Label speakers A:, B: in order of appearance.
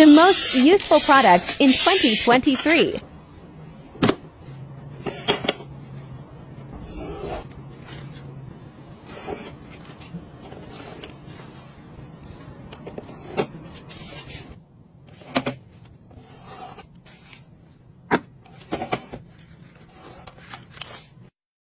A: The most useful product in 2023.